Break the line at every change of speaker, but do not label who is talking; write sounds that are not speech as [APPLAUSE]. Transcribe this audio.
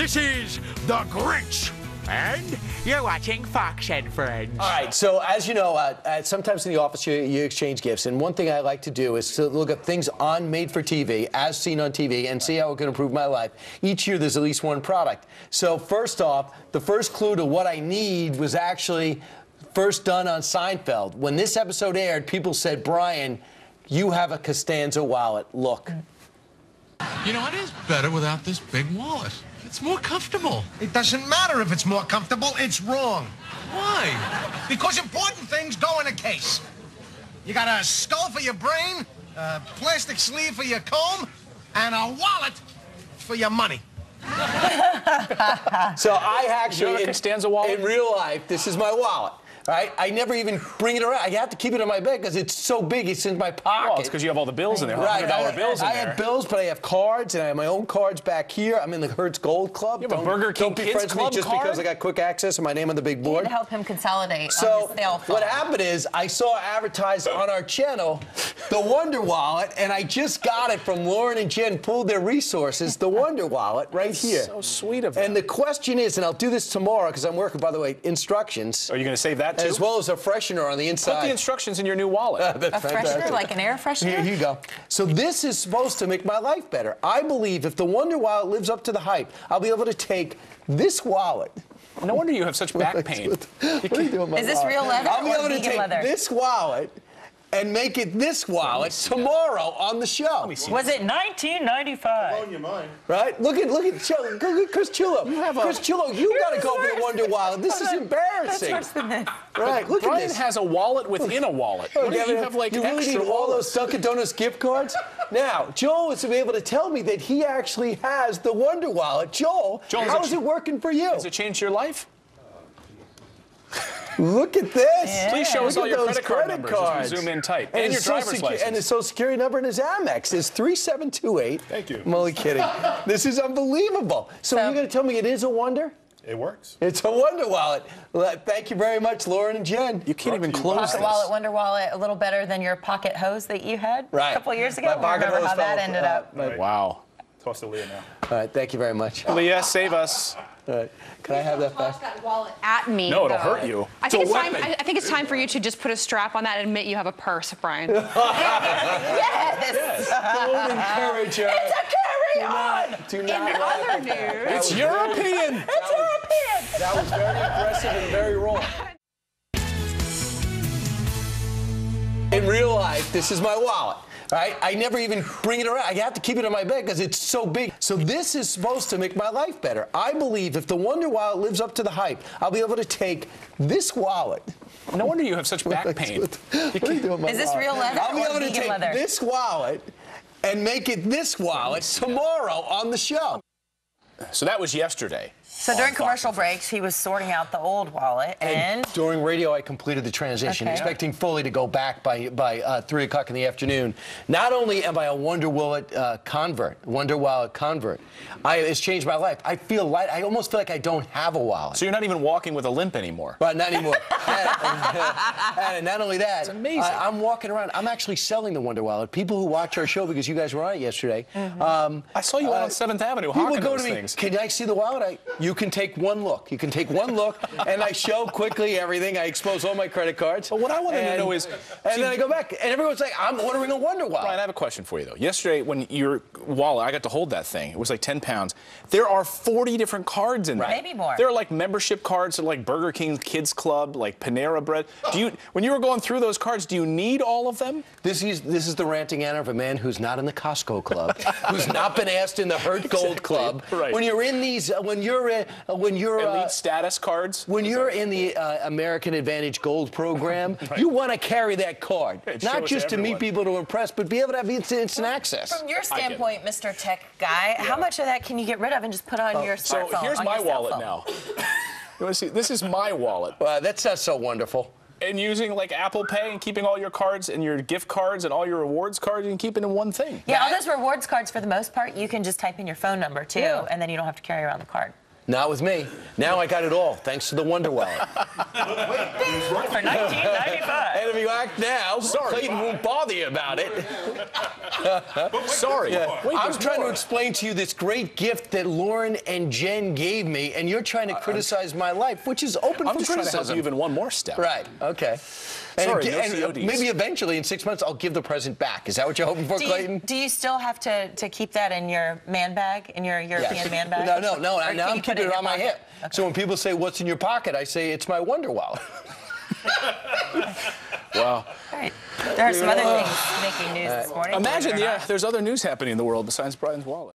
This is The Grinch. And you're watching Fox and Friends.
All right, so as you know, uh, uh, sometimes in the office you, you exchange gifts, and one thing I like to do is to look at things on Made for TV, as seen on TV, and see how it can improve my life. Each year there's at least one product. So first off, the first clue to what I need was actually first done on Seinfeld. When this episode aired, people said, Brian, you have a Costanza wallet. Look.
You know, it is better without this big wallet. It's more comfortable.
It doesn't matter if it's more comfortable, it's wrong.
Why?
Because important things go in a case. You got a skull for your brain, a plastic sleeve for your comb, and a wallet for your money. [LAUGHS]
So I actually,
have a
in-
Costanza wallet?
in real life, this is my wallet. Right? I never even bring it around. I have to keep it in my bag because it's so big. It's in my pocket.
Well, it's because you have all the bills in there,
Right,
hundred dollar
I,
bills in
I
there.
have bills, but I have cards, and I have my own cards back here. I'm in the Hertz Gold Club.
You have a
Don't-
Burger King
don't be
Kids
friends with
Club
me just
card?
because I got quick access and my name on the big board.
You
board.
need to help him consolidate
So
his cell phone.
what happened is I saw advertised on our channel the Wonder Wallet, and I just got it from Lauren and Jen. Pulled their resources. The Wonder Wallet right here.
So sweet of them.
And the question is, and I'll do this tomorrow because I'm working, by the way, instructions
Are you going to save that too?
as well as a freshener on the inside.
Put the instructions in your new wallet. [LAUGHS]
That's
a freshener, like an air freshener?
Here, here you go. So this is supposed to make my life better. I believe if the Wonder Wallet lives up to the hype, I'll be able to take this wallet.
no wonder you have such back [LAUGHS] pain.
what are you doing with my
Is this
wallet?
real leather
I'll be
or
able to take
leather?
this wallet and make it this wallet tomorrow on the show.
Was it 1995?
Right? Look at look at Chillo. Look at Chris Chillo. Chris Chillo, you got to go for the Wonder Wallet. This is
That's
embarrassing.
worse than this.
Right? Look
Brian
at this.
has a wallet within a wallet.
Oh,
What do
Devin,
you have like
you really
extra
need all those Dunkin' Donuts gift cards? [LAUGHS] now, Joel is to be able to tell me that he actually has the Wonder Wallet. Joel,
Joel, has
how
it-
is it working for you?
Has it changed your life?
Look at this.
Please show us
Look
all
at
your
those
credit card
credit
numbers as we
cards.
zoom in tight. And, your
social
driver's
secu-
license.
And his social security number and his Amex is 3728.
Thank you.
I'm only kidding. [LAUGHS] this is unbelievable. So,
So-
you're going to tell me it is a wonder?
It works.
It's a Wonder Wallet. Thank you very much, Lauren and Jen.
you can't even
Brought to
close
by-
this.
Pocket wallet, Wonder Wallet, a little better than your pocket hose that you had
Right.
a couple years ago.
My
We
pocket
remember
hose
how that ended
uh,
up.
my-
Wow.
Toss to Leah now.
All right, thank you very much.
Leah, save us.
right. Can I have that back?
That wallet at me.
No, it'll
though.
hurt you.
I
It's
think
a
it's time. I, I think it's time for you to just put a strap on that and admit you have a purse, Brian. [LAUGHS]
Yes.
Don't encourage her.
It's a carry-on.
Do
In
not
other news,
It's European.
It's European.
That was very aggressive and very wrong. [LAUGHS] In real life, this is my wallet. Right? I never even bring it around. I have to keep it in my bag because it's so big. So this is supposed to make my life better. I believe if the Wonder Wallet lives up to the hype, I'll be able to take this wallet.
No wonder you have such back pain.
what are you doing with my
Is this
wallet?
real leather
I'll be able to take
leather?
this wallet and make it this wallet tomorrow on the show.
So that was yesterday.
So during commercial breaks, he was sorting out the old wallet, and
during radio, I completed the transition,
Okay.
expecting fully to go back by by uh, three o'clock in the afternoon. Not only am I a Wonder Wallet uh, convert, Wonder Wallet convert, I, it's changed my life. I feel light. I almost feel like I don't have a wallet.
So you're not even walking with a limp anymore.
But not anymore. [LAUGHS] [LAUGHS] and, and not only that, it's
amazing.
I, am walking around. I'm actually selling the Wonder Wallet. People who watch our show because you guys were on it yesterday. Um,
I saw you out on Seventh Avenue
People go
those
to me.
things.
Can I see the wallet? I, you can take one look. You can take one look, and I show quickly everything. I expose all my credit cards.
But what I wanted to
And-
know is-
and
see-
then I go back, and everyone's like, "I'm ordering a Wonder Wallet."
Brian, I have a question for you though. Yesterday, when your wallet, I got to hold that thing. It was like 10 pounds. There are 40 different cards in there.
Maybe more.
There are like membership cards at like Burger King Kids Club, like Panera Bread. Do you, when you were going through those cards, do you need all of them?
This is this is the ranting answer of a man who's not in the Costco Club, who's not been asked in the Hertz Gold
Exactly,
Club.
right.
When you're in these, uh, when you're uh, when you're uh,
Elite status cards.
when you're in the [LAUGHS] uh, American Advantage Gold program, [LAUGHS] you want to carry that card,
Right, show
not
it to
just to meet people to impress, but be able to have instant, instant access.
from your
I get it.
standpoint, Mr. Tech Guy, how much of that can you get rid of and just put on your smartphone?
So
smartphone?
here's
on
my
your cell
wallet
phone?
now. [LAUGHS] You want to see? This is my wallet.
Wow, that's not so wonderful.
And using like Apple Pay and keeping all your cards and your gift cards and all your rewards cards, you can keep it in one thing.
Yeah, all those rewards cards, for the most part, you can just type in your phone number too,
Yeah.
and then you don't have to carry around the card.
Not with me. Now I got it all, thanks to the Wonder Wallet.
For 1995.
And if you act now, Sorry, Clayton won't bother you about it.
Sorry. Wait,
I'm
there's
trying to explain to you this great gift that Lauren and Jen gave me, and you're trying to criticize my life, which is open
I'm
for
just trying to help
criticism.
you even one more step.
Right. Okay. And,
Sorry, no
and,
CODs.
maybe eventually in six months I'll give the present back. Is that what you're hoping for,
Do
Clayton?
you, do you still have to, to keep that in your man bag, in your European
Yes.
man bag?
No, no, no.
Or
now I'm
you
keeping
in
it on my
pocket?
hip. So when people say, "What's in your pocket?" I say, "It's my Wonder Wallet."
Wow. [LAUGHS]
All right. There are some other things making news uh, this morning.
Imagine, yeah, there's other news happening in the world besides Brian's wallet.